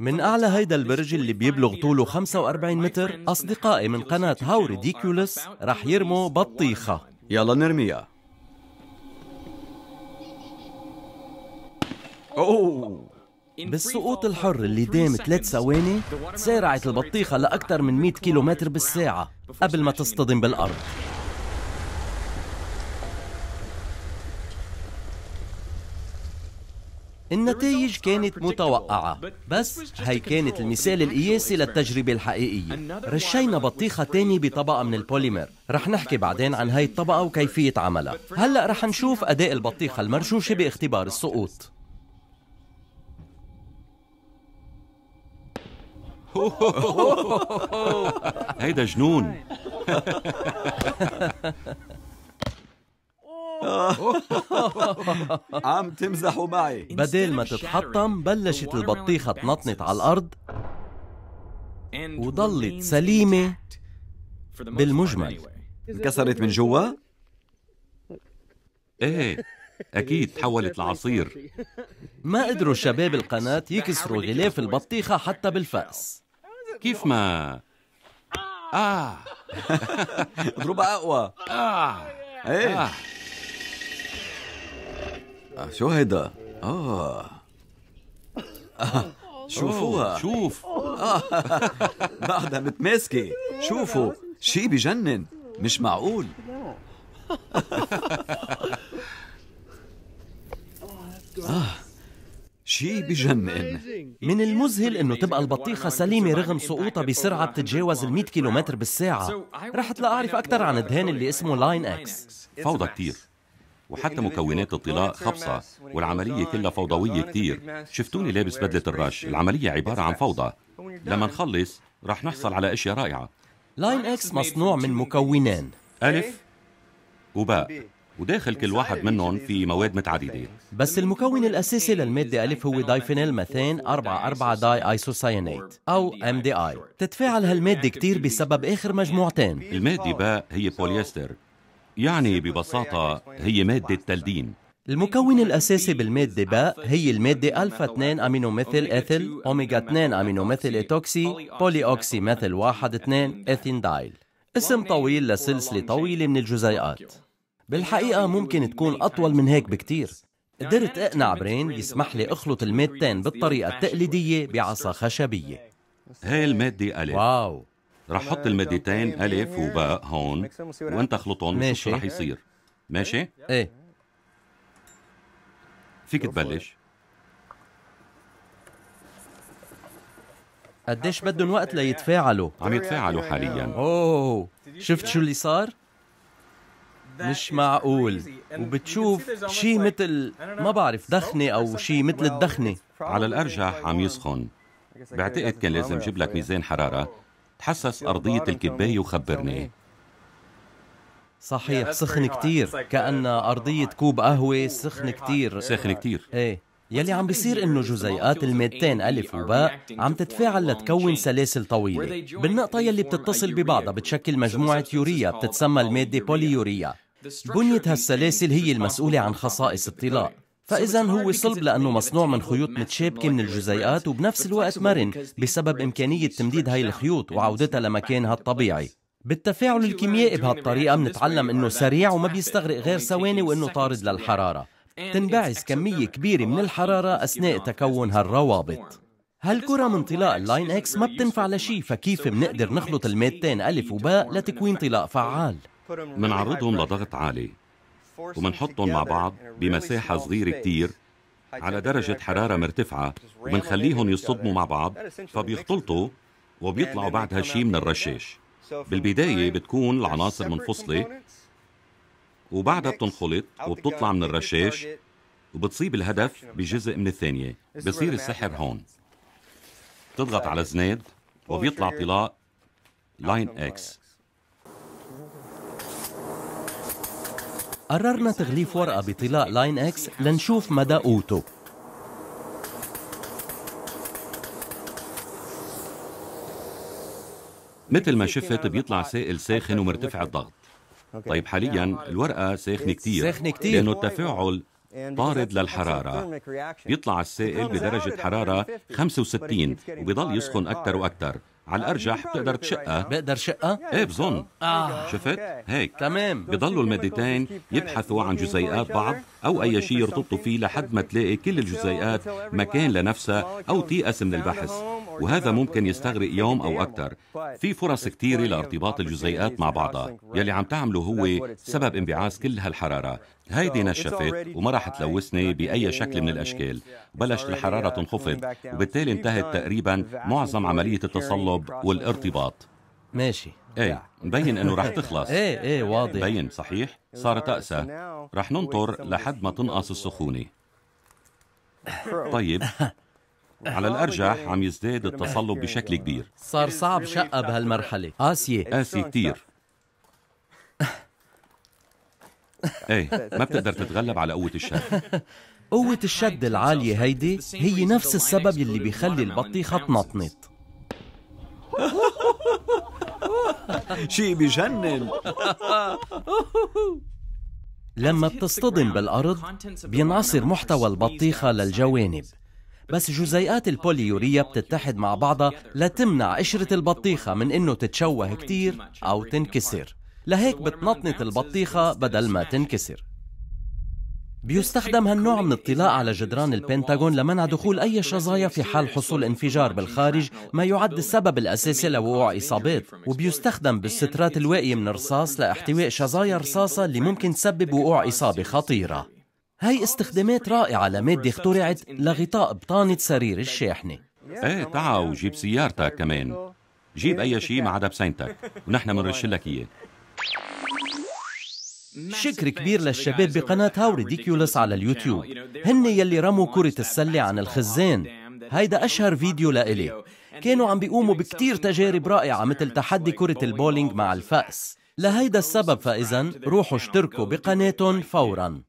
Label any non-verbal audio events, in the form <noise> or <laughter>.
من أعلى هيدا البرج اللي بيبلغ طوله 45 متر أصدقائي من قناة هاو ريديكولس رح يرموا بطيخة. يلا نرميها. أوه! بالسقوط الحر اللي دام ثلاث ثواني تسارعت البطيخة لأكثر من 100 كيلومتر بالساعة قبل ما تصطدم بالأرض. النتائج كانت متوقعة بس هي كانت المثال القياسي للتجربة الحقيقية. رشينا بطيخة تاني بطبقة من البوليمر. رح نحكي بعدين عن هاي الطبقة وكيفية عملها. هلأ رح نشوف أداء البطيخة المرشوشة باختبار السقوط. هيدا جنون. <laughs> <laughs> عم تمزحوا معي. <laughs> بدل ما تتحطم بلشت البطيخة تنطنط على الأرض. وضلت سليمة بالمجمل. انكسرت من جوا؟ إيه أكيد تحولت لعصير. ما قدروا شباب القناة يكسروا غلاف البطيخة حتى بالفأس. كيف ما؟ آه. <laughs> اضربها أقوى. آه. إيه. آه. آه، شو هيدا آه آه، شوفوها شوف <laughs> بعدها متماسكة شوفوا. شي بجنن. مش معقول. <laughs> آه. شي بجنن. من المذهل إنه تبقى البطيخة سليمة رغم سقوطها بسرعة بتتجاوز ال 100 كيلومتر بالساعة. رحت لأعرف أكثر عن الدهان اللي اسمه لاين إكس. فوضى كتير. وحتى مكونات الطلاء خبصة والعملية كلها فوضوية كتير. شفتوني لابس بدلة الرش العملية عبارة عن فوضى. لما نخلص رح نحصل على أشياء رائعة. لاين إكس مصنوع من مكونان ألف وباء. وداخل كل واحد منهم في مواد متعددة. بس المكون الأساسي للمادة ألف هو دايفينيل ميثان 4 4 داي ايسوسايانيت أو ام دي اي تتفاعل هالمادة كتير بسبب آخر مجموعتين. المادة باء هي بوليستر يعني ببساطة هي مادة تلدين. المكون الأساسي بالمادة باء هي المادة ألفا 2 aminomethylethyl omega 2 aminomethylethoxy poly oxy methyl 1 2 ethanediyl اسم طويل لسلسلة طويلة من الجزيئات. بالحقيقة ممكن تكون أطول من هيك بكتير. قدرت أقنع برين يسمح لي أخلط المادتين بالطريقة التقليدية بعصا خشبية. هاي المادة ألف. واو. رح حط المادتين ألف وباء هون وأنت اخلطهم ماشي. شو رح يصير. ماشي؟ إيه. فيك تبلش. قديش بدهم وقت ليتفاعلوا؟ عم يتفاعلوا حاليا. أوه. شفت شو اللي صار؟ مش معقول. وبتشوف شي مثل ما بعرف دخنة أو شي مثل الدخنة. على الأرجح عم يسخن. بعتقد كان لازم جيب لك ميزان حرارة. تحسس أرضية الكباية وخبرني. صحيح سخن كتير. كأن أرضية كوب قهوة سخن كتير. ساخن كتير. إيه. يلي عم بيصير إنه جزيئات المادتين ألف وباء عم تتفاعل لتكون سلاسل طويلة. بالنقطة يلي بتتصل ببعضها بتشكل مجموعة يوريا بتتسمى الماده بوليوريا. بنية هالسلاسل هي المسؤولة عن خصائص الطلاء. فإذا هو صلب لأنه مصنوع من خيوط متشابكة من الجزيئات وبنفس الوقت مرن بسبب إمكانية تمديد هاي الخيوط وعودتها لمكانها الطبيعي. بالتفاعل الكيميائي بهالطريقة منتعلم إنه سريع وما بيستغرق غير ثواني وإنه طارد للحرارة. تنبعث كمية كبيرة من الحرارة أثناء تكون هالروابط. هالكرة من طلاء اللاين إكس ما بتنفع لشي فكيف بنقدر نخلط المادتين ألف وباء لتكوين طلاء فعال؟ منعرضهم لضغط عالي. ومنحطهم مع بعض بمساحة صغيرة كتير على درجة حرارة مرتفعة ومنخليهم يصطدموا مع بعض فبيختلطوا وبيطلعوا بعدها شي من الرشاش بالبداية بتكون العناصر منفصلة وبعدها بتنخلط وبتطلع من الرشاش وبتصيب الهدف بجزء من الثانية. بصير السحر هون. تضغط على زناد وبيطلع طلاء لاين إكس قررنا تغليف ورقة بطلاء لاين إكس لنشوف مدى قوته مثل ما شفت بيطلع سائل ساخن ومرتفع الضغط. طيب حاليا الورقة ساخنة كتير ساخنة كتير. لأنه التفاعل طارد للحرارة. بيطلع السائل بدرجة حرارة 65 وبيضل يسخن أكثر وأكثر. على الأرجح بتقدر تشقها بقدر شقة؟ إيه بظن. آه. شفت؟ هيك. تمام. بضلوا المادتين يبحثوا عن جزيئات بعض أو أي شيء يرتبطوا فيه لحد ما تلاقي كل الجزيئات مكان لنفسها أو تيأس من البحث. وهذا ممكن يستغرق يوم أو أكثر. في فرص كثيرة لارتباط الجزيئات مع بعضها. يلي عم تعمله هو سبب انبعاث كل هالحرارة. هيدي نشفت وما راح تلوثني بأي شكل من الأشكال. بلشت الحرارة تنخفض وبالتالي انتهت تقريبا معظم عملية التصلب والارتباط. ماشي. إيه مبين أنه رح تخلص. إيه إيه واضح. مبين صحيح؟ صارت أقسى رح ننطر لحد ما تنقص السخونة. طيب. على الأرجح عم يزداد التصلب بشكل كبير. صار صعب شقة بهالمرحلة. قاسية قاسي كتير. إيه ما بتقدر تتغلب على قوة الشد. قوة الشد العالية هيدي هي نفس السبب يلي بيخلي البطيخة تنطنط. <laughs> شي بجنن. لما بتصطدم بالأرض بينعصر محتوى البطيخة للجوانب. بس جزيئات البوليوريا بتتحد مع بعضها لتمنع قشرة البطيخة من إنه تتشوه كتير أو تنكسر. لهيك بتنطنط البطيخة بدل ما تنكسر. بيستخدم هالنوع من الطلاء على جدران البنتاغون لمنع دخول أي شظايا في حال حصول انفجار بالخارج ما يعد السبب الأساسي لوقوع إصابات. وبيستخدم بالسترات الواقية من الرصاص لاحتواء شظايا رصاصة اللي ممكن تسبب وقوع إصابة خطيرة. هاي استخدامات رائعة لمادة اخترعت لغطاء بطانة سرير الشاحنة. إيه تعا وجيب سيارتك كمان. جيب أي شيء ما عدا بسينتك ونحن منرش لك إياه. شكر كبير للشباب بقناة هاو ريديكيولس على اليوتيوب. هن يلي رموا كرة السلة عن الخزان. هيدا أشهر فيديو لإلي. كانوا عم بيقوموا بكتير تجارب رائعة مثل تحدي كرة البولينج مع الفأس. لهيدا السبب فإذا روحوا اشتركوا بقناتهم فوراً.